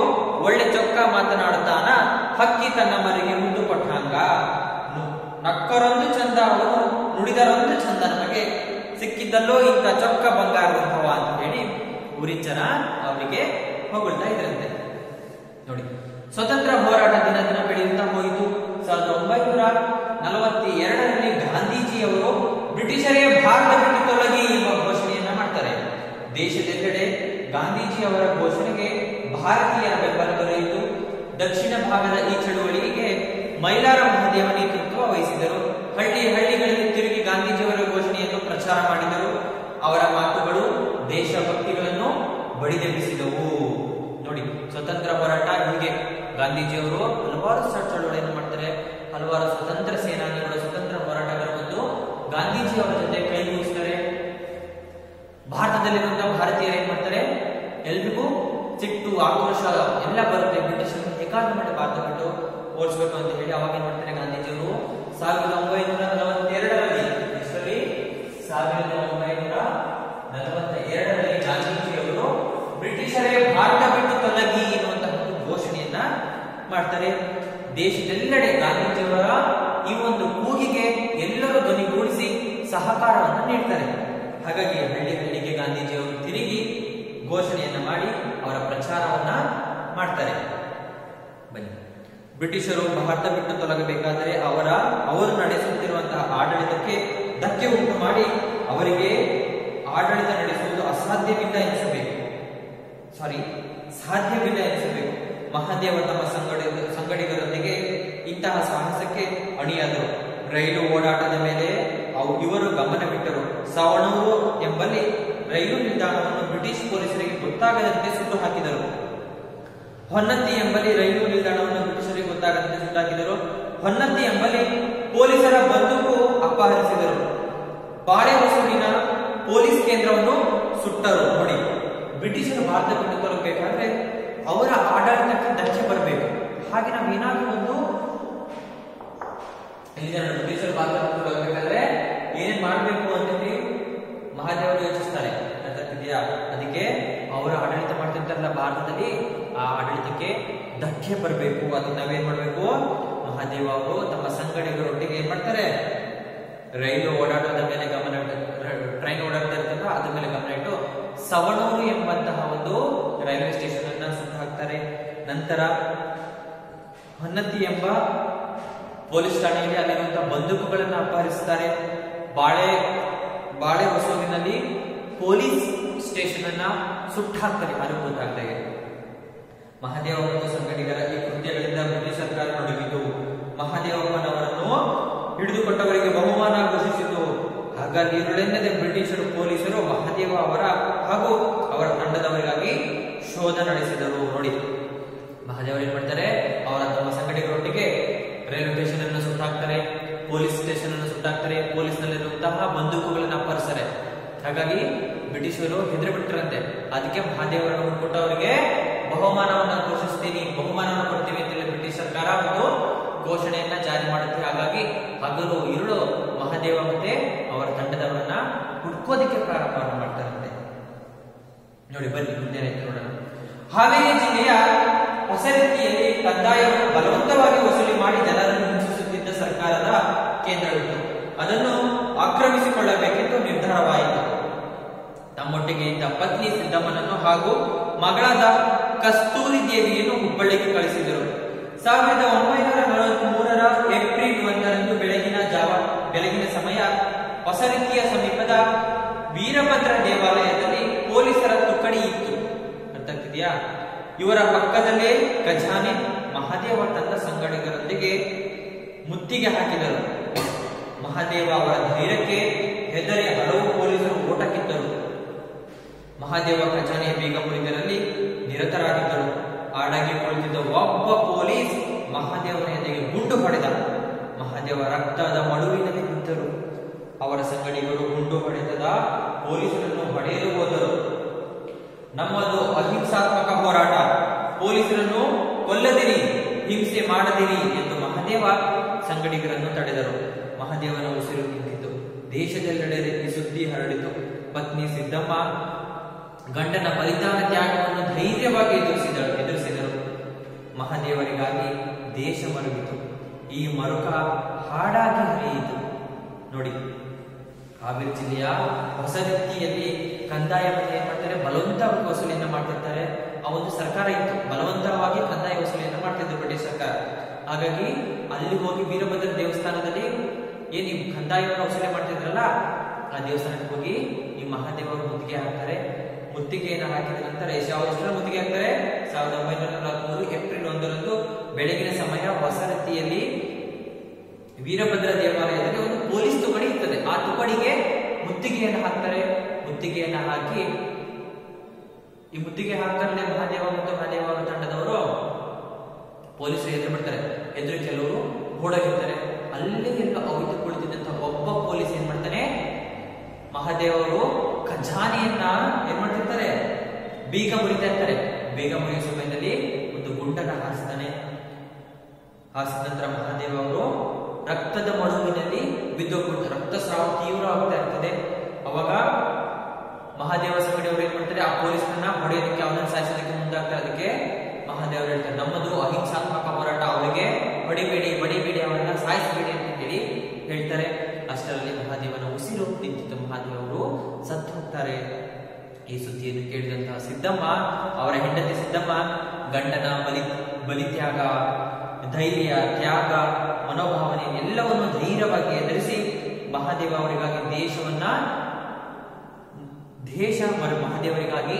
ಒಳ್ಳೆ ಚೊಕ್ಕ ಮಾತನಾಡುತ್ತಾನ, ಹಕ್ಕಿ ತನ್ನ ಮರಿಗೆ ಮುದ್ದು ಕೊಟ್ಟಂಗ. ನಕ್ಕರೊಂದು ಚಂದ ಅವನು, ನುಡಿದರೊಂದು ಚಂದ ನಮಗೆ. ಸಿಕ್ಕಿದ್ದಲ್ಲೋ ಇಂಥ ಚೊಕ್ಕ ಬಂಗಾರದಂಥವ ಅಂತ ಹೇಳಿ ಊರಿನ ಜನ ಅವರಿಗೆ ಹೊಗಳ್ತಾ ಇದ್ರಂತೆ. ನೋಡಿ, ಸ್ವತಂತ್ರ ಹೋರಾಟ ದಿನ ದಿನ ಬೆಳೆಯುತ್ತಾ ಹೋಯಿತು. ಸಾವಿರದ ಒಂಬೈನೂರ ನಲವತ್ತ ಎರಡರಲ್ಲಿ ಗಾಂಧೀಜಿಯವರು ಬ್ರಿಟಿಷರೇ ಭಾರತ ಬಿಟ್ಟು ತೊಲಗಿ ಎಂಬ ದೇಶದೆಲ್ಲೆಡೆ ಗಾಂಧೀಜಿಯವರ ಘೋಷಣೆಗೆ ಭಾರತೀಯ ಬೆಂಬಲ ದೊರೆಯಿತು. ದಕ್ಷಿಣ ಭಾಗದ ಈ ಚಳುವಳಿಗೆ ಮೈಲಾರ ಮಹಾದೇವ ನೇತೃತ್ವ ವಹಿಸಿದರು. ಹಳ್ಳಿ ಹಳ್ಳಿಗಳಲ್ಲಿ ತಿರುಗಿ ಗಾಂಧೀಜಿಯವರ ಘೋಷಣೆಯನ್ನು ಪ್ರಚಾರ ಮಾಡಿದರು. ಅವರ ಮಾತುಗಳು ದೇಶಭಕ್ತಿಗಳನ್ನು ಬಡಿದೆಬ್ಬಿಸಿದವು. ನೋಡಿ, ಸ್ವತಂತ್ರ ಹೋರಾಟ ಹೀಗೆ. ಗಾಂಧೀಜಿಯವರು ಹಲವಾರು ಚಳುವಳಿಯನ್ನು ಮಾಡ್ತಾರೆ. ಹಲವಾರು ಸ್ವತಂತ್ರ ಸೇನಾನಿಗಳು ಸ್ವತಂತ್ರ ಹೋರಾಟಗಾರರು ಬಂದು ಗಾಂಧೀಜಿಯವರ ಜೊತೆ ಕೈಗೂಡಿಸ್ತಾರೆ ಭಾರತದಲ್ಲಿ ಎಲ್ರಿಗೂ ಸಿಟ್ಟು ಆಕ್ರೋಶ ಎಲ್ಲ ಬರುತ್ತೆ ಬ್ರಿಟಿಷರು ಏಕಾಂತ ಮಾಡಿ ಭಾರತ ಬಿಟ್ಟು ಓಡಿಸ್ಬೇಕು ಅಂತ ಹೇಳಿ ಅವಾಗ ಏನ್ ಮಾಡ್ತಾರೆ ಗಾಂಧೀಜಿಯವರು? ಸಾವಿರದ ಒಂಬೈನೂರ ನಲವತ್ತೆರಡರಲ್ಲಿ ಎಷ್ಟರಲ್ಲಿ ಸಾವಿರದ ಒಂಬೈನೂರ ನಲವತ್ತ ಎರಡರಲ್ಲಿ ಗಾಂಧೀಜಿಯವರು ಬ್ರಿಟಿಷರೇ ಭಾರತ ಬಿಟ್ಟು ತೊಲಗಿ ಎನ್ನುವಂತಹ ಒಂದು ಘೋಷಣೆಯನ್ನ ಮಾಡ್ತಾರೆ. ದೇಶದೆಲ್ಲೆಡೆ ಗಾಂಧೀಜಿಯವರ ಈ ಒಂದು ಕೂಗಿಗೆ ಎಲ್ಲರೂ ಧ್ವನಿಗೂಡಿಸಿ ಸಹಕಾರವನ್ನು ನೀಡ್ತಾರೆ. ಹಾಗಾಗಿ ಹಳ್ಳಿ ಹಳ್ಳಿಗೆ ಗಾಂಧೀಜಿಯವರು ತಿರುಗಿ ಘೋಷಣೆಯನ್ನ ಮಾಡಿ ಅವರ ಪ್ರಚಾರವನ್ನ ಮಾಡ್ತಾರೆ. ಬನ್ನಿ. ಬ್ರಿಟಿಷರು ಭಾರತ ಬಿಟ್ಟು ತೊಲಗಬೇಕಾದರೆ ಅವರ, ಅವರು ನಡೆಸುತ್ತಿರುವಂತಹ ಆಡಳಿತಕ್ಕೆ ಧಕ್ಕೆ ಉಂಟು ಮಾಡಿ ಅವರಿಗೆ ಆಡಳಿತ ನಡೆಸುವುದು ಅಸಾಧ್ಯವಿಲ್ಲ ಎನಿಸಬೇಕು. ಸಾರಿ ಸಾಧ್ಯವಿಲ್ಲ ಎನಿಸಬೇಕು. ಮಹಾದೇವ ತಮ್ಮ ಸಂಗಡಿ, ಸಂಗಡಿಗರೊಂದಿಗೆ ಇಂತಹ ಸಾಹಸಕ್ಕೆ ಅಣಿಯಾದರು. ರೈಲು ಓಡಾಟದ ಮೇಲೆ ಅವು, ಇವರು ಗಮನವಿಟ್ಟರು. ಸವಣೂರು ಎಂಬಲ್ಲಿ ರೈಲು ನಿಲ್ದಾಣವನ್ನು ಬ್ರಿಟಿಷ್ ಪೊಲೀಸರಿಗೆ ಗೊತ್ತಾಗದಂತೆ ಸುಟ್ಟು ಹಾಕಿದರು. ಹೊನ್ನತ್ತಿ ಎಂಬಲ್ಲಿ ರೈಲು ನಿಲ್ದಾಣವನ್ನು ಬ್ರಿಟಿಷರಿಗೆ ಗೊತ್ತಾಗದಂತೆ ಸುಟ್ಟು ಹಾಕಿದರು. ಹೊನ್ನತ್ತಿ ಎಂಬಲ್ಲಿ ಪೊಲೀಸರ ಬಂದೂಕು ಅಪಹರಿಸಿದರು. ಬಾಳೆ ಹೊಸೂರಿನ ಪೊಲೀಸ್ ಕೇಂದ್ರವನ್ನು ಸುಟ್ಟರು. ನೋಡಿ, ಬ್ರಿಟಿಷರು ಭಾರತ ತರಬೇಕಾದ್ರೆ ಅವರ ಆಡಳಿತಕ್ಕೆ ದಕ್ಷೆ ಬರಬೇಕು. ಹಾಗೆ ನಾವು ಏನಾದರೂ ಒಂದು ಬ್ರಿಟಿಷರು ಭಾರತ ಬಿಟ್ಟುಕೊಳ್ಳಬೇಕಾದ್ರೆ ಏನೇನ್ ಮಾಡಬೇಕು ಅಂತೇಳಿ ಮಹಾದೇವರು ಯೋಚಿಸ್ತಾರೆ ಅರ್ಥಾಗ್ತಿದ್ಯಾ ಅದಕ್ಕೆ ಅವರ ಆಡಳಿತ ಭಾರತದಲ್ಲಿ ಆ ಆಡಳಿತಕ್ಕೆ ಧಕ್ಕೆ ಬರಬೇಕು ಅದು ನಾವೇನ್ ಮಾಡ್ಬೇಕು? ಮಹಾದೇವ ಅವರು ತಮ್ಮ ಸಂಗಡಿಗರೊಟ್ಟಿಗೆ ಏನ್ ಮಾಡ್ತಾರೆ? ರೈಲು ಓಡಾಟದ ಮೇಲೆ ಗಮನ ಟ್ರೈನ್ ಓಡಾಡ್ತಾ ಇರ್ತಲ್ಲ ಅದ್ರ ಮೇಲೆ ಗಮನ ಇಟ್ಟು ಸವಣೂರು ಎಂಬಂತಹ ಒಂದು ರೈಲ್ವೆ ಸ್ಟೇಷನ್ ಅನ್ನ ಸುತ್ತ ಹಾಕ್ತಾರೆ ನಂತರ ಹೊನ್ನತಿ ಎಂಬ ಪೊಲೀಸ್ ಠಾಣೆಯಲ್ಲಿ ಅಲ್ಲಿರುವಂತಹ ಬಂದೂಕುಗಳನ್ನು ಅಪಹರಿಸುತ್ತಾರೆ ಬಾಳೆ ಬಾಳೆ ಹೊಸೂರಿನಲ್ಲಿ ಪೊಲೀಸ್ ಸ್ಟೇಷನ್ ಅನ್ನ ಸುಟ್ಟು ಹಾಕ್ತಾರೆ ಅದು ಗೊತ್ತಾಗ್ತಾ ಮಹಾದೇವ ಮತ್ತು ಸಂಘಟಿಗರ ಈ ಕೃತ್ಯಗಳಿಂದ ಬ್ರಿಟಿಷ್ ಸರ್ಕಾರ ಮಹಾದೇವಪ್ಪನವರನ್ನು ಹಿಡಿದುಕೊಟ್ಟವರಿಗೆ ಬಹುಮಾನ ಘೋಷಿಸಿತು. ಹಾಗಾಗಿ ಇರುಳೆನ್ನದೆ ಬ್ರಿಟಿಷರು, ಪೊಲೀಸರು ಮಹಾದೇವ ಅವರ ಹಾಗೂ ಅವರ ತಂಡದವರಿಗಾಗಿ ಶೋಧ ನಡೆಸಿದರು. ನೋಡಿ ಮಹಾದೇವರು ಏನ್ ಮಾಡ್ತಾರೆ? ಅವರ ತಮ್ಮ ಸಂಘಟಕರೊಟ್ಟಿಗೆ ರೈಲ್ವೆ ಸ್ಟೇಷನ್ ಅನ್ನು ಸುಟ್ಟಾಕ್ತಾರೆ ಪೊಲೀಸ್ ಸ್ಟೇಷನ್ ಅನ್ನು ಸುಟ್ಟಾಕ್ತಾರೆ ಪೊಲೀಸ್ ನಲ್ಲಿರುವಂತಹ ಬಂದೂಕುಗಳನ್ನು ಅಪ್ಪರಿಸ್ತಾರೆ. ಹಾಗಾಗಿ ಬ್ರಿಟಿಷರು ಹೆದರಿ ಬಿಟ್ಟರಂತೆ ಅದಕ್ಕೆ ಮಹಾದೇವರನ್ನು ಹುಟ್ಟುಕೊಟ್ಟವರಿಗೆ ಬಹುಮಾನವನ್ನು ಘೋಷಿಸ್ತೀನಿ, ಬಹುಮಾನವನ್ನು ಕೊಡ್ತೀವಿ ಅಂತೇಳಿ ಬ್ರಿಟಿಷ್ ಸರ್ಕಾರ ಒಂದು ಘೋಷಣೆಯನ್ನ ಜಾರಿ ಮಾಡುತ್ತೆ. ಹಾಗಾಗಿ ಹಗಲು ಇರುಳು ಮಹಾದೇವ ಮತ್ತೆ ಅವರ ತಂಡದವರನ್ನ ಹುಡ್ಕೋದಿಕ್ಕೆ ಪ್ರಾರಂಭ ಮಾಡ್ತಾರಂತೆ. ನೋಡಿ, ಬನ್ನಿ, ಮುಂದೆ ನೋಡೋಣ. ಹಾವೇರಿ ಜಿಲ್ಲೆಯ ಹೊಸ ರೀತಿಯಲ್ಲಿ ಕಂದಾಯವನ್ನು ಬಲವಂತವಾಗಿ ವಸೂಲಿ ಮಾಡಿ ಜನರನ್ನು ಹಿಂಸಿಸುತ್ತಿದ್ದ ಸರ್ಕಾರದ ಕೇಂದ್ರವಿತ್ತು. ಅದನ್ನು ಆಕ್ರಮಿಸಿಕೊಳ್ಳಬೇಕೆಂದು ನಿರ್ಧಾರವಾಯಿತು. ತಮ್ಮೊಟ್ಟಿಗೆ ಇದ್ದ ಪತ್ನಿ ಸಿದ್ದಮ್ಮನನ್ನು ಹಾಗೂ ಮಗಳಾದ ಕಸ್ತೂರಿ ದೇವಿಯನ್ನು ಹುಬ್ಬಳ್ಳಿಗೆ ಕಳಿಸಿದರು. ಸಾವಿರದ ಒಂಬೈನೂರ ನಲವತ್ತ್ ಮೂರರ ಏಪ್ರಿಲ್ ಒಂದರಂದು ಬೆಳಗಿನ ಜಾವ, ಬೆಳಗಿನ ಸಮಯ ಹೊಸರೀತಿಯ ಸಮೀಪದ ವೀರಭದ್ರ ದೇವಾಲಯದಲ್ಲಿ ಪೊಲೀಸರ ತುಕಡಿ ಇತ್ತು. ಅರ್ಥಾಗ್ತಿದ್ಯಾ ಇವರ ಪಕ್ಕದಲ್ಲೇ ಖಜಾನೆ ಮಹಾದೇವ ತಂದ ಸಂಗಡಿಗರೊಂದಿಗೆ ಮುತ್ತಿಗೆ ಹಾಕಿದರು. ಮಹಾದೇವ ಅವರ ಧೈರ್ಯಕ್ಕೆ ಹೆದರಿ ಹಲವು ಪೊಲೀಸರು ಓಟಕ್ಕಿದ್ದರು. ಮಹಾದೇವ ಖಜಾನೆಯ ಬೇಗ ಮುರಿದರಲ್ಲಿ ನಿರತರಾಗಿದ್ದರು. ಆಡಾಗಿ ಕುಳಿತಿದ್ದ ಒಬ್ಬ ಪೊಲೀಸ್ ಮಹಾದೇವನ ಎದೆಗೆ ಗುಂಡು ಹೊಡೆದ. ಮಹಾದೇವ ರಕ್ತದ ಮಡುವಿನಲ್ಲಿ ನಿಂತರು. ಅವರ ಸಂಗಡಿಗರು ಗುಂಡು ಹೊಡೆತದ ಪೊಲೀಸರನ್ನು ಹೊಡೆಯಲು ಹೋದರು. ನಮ್ಮದು ಅಹಿಂಸಾತ್ಮಕ ಹೋರಾಟ. ಪೊಲೀಸರನ್ನು ಕೊಲ್ಲದಿರಿ, ಹಿಂಸೆ ಮಾಡದಿರಿ ಎಂದು ಮಹಾದೇವ ಸಂಗಡಿಗರನ್ನು ತಡೆದರು. ಮಹಾದೇವನ ಉಸಿರು ನಿಂತಿತು ದೇಶದೆಲ್ಲೆಡೆ ಈ ಸುದ್ದಿ ಹರಡಿತು. ಪತ್ನಿ ಸಿದ್ದಮ್ಮ ಗಂಡನ ಬಲಿದಾನ ತ್ಯಾಗವನ್ನು ಧೈರ್ಯವಾಗಿ ಎದುರಿಸಿದಳು. ಎದುರಿಸಿದರು. ಮಹಾದೇವರಿಗಾಗಿ ದೇಶ ಮರುಗಿತು. ಈ ಮರುಕ ಹಾಡಾಗಿ ಹರಿಯಿತು. ನೋಡಿ ಹಾವೇರಿ ಜಿಲ್ಲೆಯ ಹೊಸ ರೀತಿಯಲ್ಲಿ ಕಂದಾಯವನ್ನು ಏನ್ ಮಾಡ್ತಾರೆ? ಬಲವಂತವಾಗಿ ವಸೂಲಿಯನ್ನ ಮಾಡ್ತಿರ್ತಾರೆ. ಆ ಒಂದು ಸರ್ಕಾರ ಇತ್ತು. ಬಲವಂತವಾಗಿ ಕಂದಾಯ ವಸೂಲಿಯನ್ನ ಮಾಡ್ತಿದ್ರು ಬ್ರಿಟಿಷ್ ಸರ್ಕಾರ. ಹಾಗಾಗಿ ಅಲ್ಲಿ ಹೋಗಿ ವೀರಭದ್ರ ದೇವಸ್ಥಾನದಲ್ಲಿ ಏನ್ ಈ ಕಂದಾಯವನ್ನು ವಸೂಲಿ ಮಾಡ್ತಿದ್ರಲ್ಲ? ಆ ದೇವಸ್ಥಾನಕ್ಕೆ ಹೋಗಿ ಈ ಮಹಾದೇವರು ಮುತ್ತಿಗೆ ಹಾಕ್ತಾರೆ. ಮುತ್ತಿಗೆಯನ್ನು ಹಾಕಿದ ನಂತರ ಎಷ್ಟು ವರ್ಷ ಮುತ್ತಿಗೆ ಹಾಕ್ತಾರೆ ಸಾವಿರದ ಒಂಬೈನೂರ ನಲವತ್ಮೂರು ಏಪ್ರಿಲ್ ಒಂದರಂದು ಬೆಳಗಿನ ಸಮಯ ಹೊಸರತಿಯಲ್ಲಿ ವೀರಭದ್ರ ದೇವಾಲಯದಲ್ಲಿ ಒಂದು ಪೊಲೀಸ್ ತುಕಡಿ ಇರ್ತದೆ. ಆ ತುಕಡಿಗೆ ಮುತ್ತಿಗೆಯನ್ನು ಹಾಕ್ತಾರೆ. ಮುತ್ತಿಗೆಯನ್ನು ಹಾಕಿ ಈ ಮುತ್ತಿಗೆ ಹಾಕ್ತಾರೆ ಮಹಾದೇವ ಮತ್ತು ಮಹಾದೇವ ತಂಡದವರು? ಪೊಲೀಸರು ಎದುರು ಬಿಡ್ತಾರೆ. ಎದುರು ಕೆಲವರು ಓಡೋಗಿರ್ತಾರೆ ಅಲ್ಲಿ ಎಲ್ಲ ಅವಿತು ಕುಳಿತಿದ್ದಂತಹ ಒಬ್ಬ ಪೊಲೀಸ್ ಏನ್ ಮಾಡ್ತಾನೆ? ಮಹಾದೇವ್ ಅವರು ಖಜಾನೆಯನ್ನ ಏನ್ ಮಾಡ್ತಿರ್ತಾರೆ? ಬೀಗ ಮುರಿತಾ ಇರ್ತಾರೆ. ಬೀಗ ಮುರಿಯುವ ಸಮಯದಲ್ಲಿ ಒಂದು ಗುಂಡನ್ನ ಹಾರಿಸ್ತಾನೆ. ಹಾರಿಸಿದ ನಂತರ ಮಹಾದೇವ ಅವರು ರಕ್ತದ ಮಡುವಿನಲ್ಲಿ ಬಿದ್ದೋಗ್ಬಿಟ್ಟು ರಕ್ತಸ್ರಾವ ತೀವ್ರ ಆಗ್ತಾ ಇರ್ತದೆ. ಅವಾಗ ಮಹಾದೇವ ಸಂಗಡಿಯವರು ಏನ್ ಮಾಡ್ತಾರೆ? ಆ ಪೊಲೀಸ್ನ ಹೊಡೆಯೋದಕ್ಕೆ, ಅವನನ್ನು ಸಾಯಿಸೋದಕ್ಕೆ ಮುಂದಾಗ್ತಾರೆ. ಅದಕ್ಕೆ ಮಹಾದೇವರು ಹೇಳ್ತಾರೆ, ನಮ್ಮದು ಅಹಿಂಸಾತ್ಮಕ ಹೋರಾಟ. ಅವರಿಗೆ ಬಡಿಬೇಡಿ ಬಡಿಬೇಡಿ, ಅವರನ್ನ ಸಾಯಿಸಬೇಡಿ ಅಂತ ಹೇಳಿ ಹೇಳ್ತಾರೆ. ಅಷ್ಟರಲ್ಲಿ ಮಹಾದೇವನ ಉಸಿರು ನಿಂತಿದ್ದ ಮಹಾದೇವರು ಸತ್ತು ಹೋಗ್ತಾರೆ ಈ ಸುದ್ದಿಯನ್ನು ಕೇಳಿದಂತಹ ಸಿದ್ದಮ್ಮ, ಅವರ ಹೆಂಡತಿ ಸಿದ್ದಮ್ಮ, ಗಂಡನ ಬಲಿ, ಬಲಿತ್ಯಾಗ, ಧೈರ್ಯ, ತ್ಯಾಗ, ಮನೋಭಾವನೆ ಎಲ್ಲವನ್ನು ಧೈರ್ಯವಾಗಿ ಎದುರಿಸಿ ಮಹಾದೇವ ಅವರಿಗಾಗಿ ದೇಶವನ್ನ, ದೇಶ ಮರು, ಮಹಾದೇವರಿಗಾಗಿ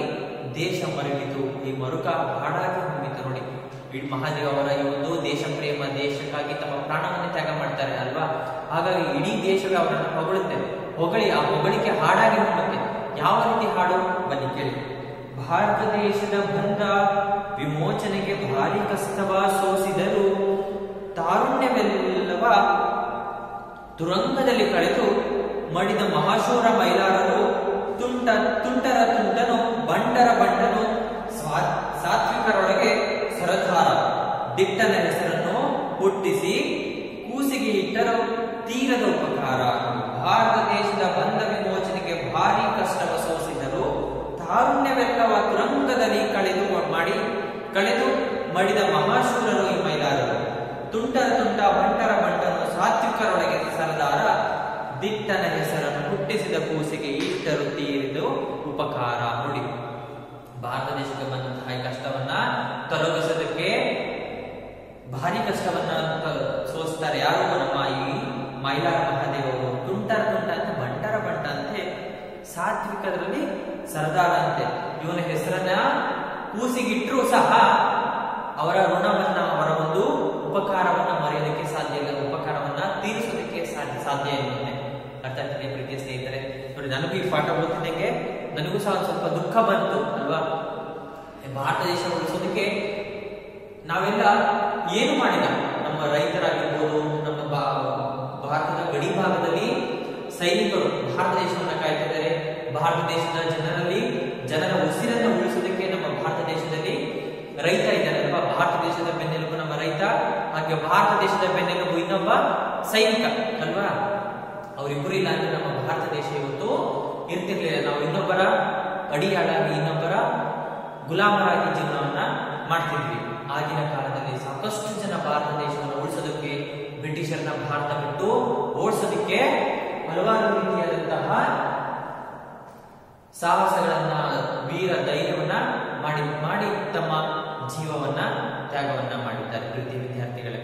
ದೇಶ ಮರಳಿತು. ಈ ಮರುಕ ಹಾಡಾಗಿ ಹೊಮ್ಮಿತು ಮಹಾದೇವ್ ಅವರ ಈ ಒಂದು ದೇಶ ಪ್ರೇಮ, ದೇಶಕ್ಕಾಗಿ ತಮ್ಮ ಪ್ರಾಣವನ್ನು ತ್ಯಾಗ ಮಾಡ್ತಾರೆ ಅಲ್ವಾ? ಹಾಗಾಗಿ ಇಡೀ ದೇಶವೇ ಅವರನ್ನು ಹೊಗಳುತ್ತೆ ಹೊಗಳಿ, ಆ ಹೊಗಳಿಕೆ ಹಾಡಾಗಿ ಹೊಮ್ಮುತ್ತೆ ಯಾವ ರೀತಿ ಹಾಡು? ಬನ್ನಿ ಕೇಳಿ. ಭಾರತ ದೇಶದ ಬಂದ ವಿಮೋಚನೆಗೆ ಭಾರಿ ಕಷ್ಟವ ಸೋಸಿದರು ತಾರುಣ್ಯವೆಲ್ಲವ ತುರಂಗದಲ್ಲಿ ಕಳೆದು ಮಡಿದ ಮಹಾಶೂರ ಮೈಲಾರರು ತುಂಟ, ತುಂಟರ ತುಂಟನು, ಬಂಟರ ಬಂಟನು ಸಾತ್ವಿಕರೊಳಗೆ ಸರದಾರ ದಿಟ್ಟನ ಹೆಸರನ್ನು ಹುಟ್ಟಿಸಿ ಕೂಸಿಗೆ ಇಟ್ಟರು ತೀರದ ಉಪಕಾರ. ಭಾರತ ದೇಶದ ಬಂದ ವಿಮೋಚನೆಗೆ ಭಾರಿ ಕಷ್ಟವ ಸೋಸಿದರು. ತಾರುಣ್ಯವೆಲ್ಲವ ತುರಂಗದಲ್ಲಿ ಕಳೆದು ಮಾಡಿ, ಕಳೆದು ಮಡಿದ ಮಹಾಶೂರರು ಈ ಮೈಲಾರರು ತುಂಟರ ತುಂಟ ಬಂಟರ ಬಂಟನು ಸಾತ್ವಿಕರೊಳಗೆ ಸರದಾರ. ದಿಟ್ಟನ ಹೆಸರನ್ನು ಹುಟ್ಟಿಸಿದ ಕೂಸಿಗೆ ಇಟ್ಟರು ತೀರಿದು ಉಪಕಾರ. ನುಡಿ, ಭಾರತ ದೇಶಕ್ಕೆ ಬಂದಂತಹ ಭಾರಿ ಕಷ್ಟವನ್ನ ಸೋಸ್ತಾರೆ. ಯಾರು ನಮ್ಮ ಈ ಮೈಲಾರ ಮಹಾದೇವರು. ತುಂಟರ ತುಂಟ ಅಂತ ಬಂಟರ ಬಂಟ ಅಂತೆ ಸಾತ್ವಿಕದಲ್ಲಿ ಸರ್ದಾರ ಅಂತೆ ಇವನ ಹೆಸರನ್ನ ಕೂಸಿಗಿಟ್ರು ಸಹ ಅವರ ಋಣವನ್ನ, ಅವರ ಒಂದು ಉಪಕಾರವನ್ನ ಮರೆಯೋದಕ್ಕೆ ಸಾಧ್ಯ ಇಲ್ಲ. ಉಪಕಾರವನ್ನ ತೀರಿಸೋದಕ್ಕೆ ಸಾಧ್ಯ ಸಾಧ್ಯ ಇಲ್ಲ ಅರ್ಥ ಪ್ರೀತಿಯ ಸ್ನೇಹಿತರೆ, ನೋಡಿ ನನಗೂ ಈ ಪಾಠ ಓದಿದ್ದಕ್ಕೆ ನನಗೂ ಸಹ ಸ್ವಲ್ಪ ದುಃಖ ಬಂತು, ಅಲ್ವಾ? ಭಾರತ ದೇಶ ಉಳಿಸೋದಕ್ಕೆ ನಾವೆಲ್ಲ ಏನು ಮಾಡಿದ? ನಮ್ಮ ರೈತರಾಗಿರ್ಬೋದು, ನಮ್ಮ ಭಾರತದ ಗಡಿ ಭಾಗದಲ್ಲಿ ಸೈನಿಕರು ಭಾರತ ದೇಶವನ್ನು ಕಾಯ್ತಿದ್ದಾರೆ. ಭಾರತ ದೇಶದ ಜನರಲ್ಲಿ, ಜನರ ಉಸಿರನ್ನು ಉಳಿಸೋದಕ್ಕೆ ನಮ್ಮ ಭಾರತ ದೇಶದಲ್ಲಿ ರೈತ ಇದ್ದಾನಲ್ವಾ ಭಾರತ ದೇಶದ ಬೆನ್ನೆಲುಬು ನಮ್ಮ ರೈತ, ಹಾಗೆ ಭಾರತ ದೇಶದ ಬೆನ್ನೆಲುಬು ಇನ್ನೊಬ್ಬ ಸೈನಿಕ ಅಲ್ವಾ? ಅವರಿಬ್ಬರು ಇಲ್ಲ ಅಂದ್ರೆ ನಮ್ಮ ಭಾರತ ದೇಶ ಇವತ್ತು ಇರ್ತಿರ್ಲಿಲ್ಲ. ನಾವು ಇನ್ನೊಬ್ಬರ ಅಡಿಯಾಳಾಗಿ ಇನ್ನೊಬ್ಬರ ಗುಲಾಮರಾಗಿ ಜೀವನವನ್ನ ಮಾಡ್ತಿದ್ವಿ. ಆಗಿನ ಕಾಲದಲ್ಲಿ. ಸಾಕಷ್ಟು ಜನ ಭಾರತ ದೇಶವನ್ನು ಉಳಿಸೋದಕ್ಕೆ ಬ್ರಿಟಿಷರನ್ನ ಭಾರತ ಬಿಟ್ಟು ಓಡಿಸೋದಕ್ಕೆ ಹಲವಾರು ರೀತಿಯಾದಂತಹ ಸಾಹಸಗಳನ್ನ, ವೀರ ಧೈರ್ಯವನ್ನ ಮಾಡಿ ಮಾಡಿ ತಮ್ಮ ಜೀವವನ್ನ, ತ್ಯಾಗವನ್ನ ಮಾಡಿದ್ದಾರೆ ಪ್ರೀತಿ ವಿದ್ಯಾರ್ಥಿಗಳೇ.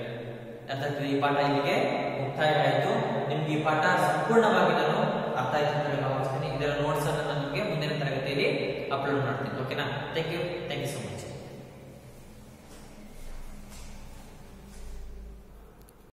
ಅರ್ಥ ಈ ಪಾಠ ಇಲ್ಲಿಗೆ ಮುಕ್ತಾಯ ಆಯಿತು ನಿಮ್ಗೆ ಈ ಪಾಠ ಸಂಪೂರ್ಣವಾಗಿ ನಾನು ಅರ್ಥ ಆಯ್ತು ಅಂತ ಭಾವಿಸ್ತೀನಿ. ಇದರ ನೋಟ್ಸ್ ಅನ್ನು ನಾನು ನಿಮಗೆ ಮುಂದಿನ ತರಗತಿಯಲ್ಲಿ ಅಪ್ಲೋಡ್ ಮಾಡ್ತೀನಿ. ಓಕೆನಾ thank you thank you so much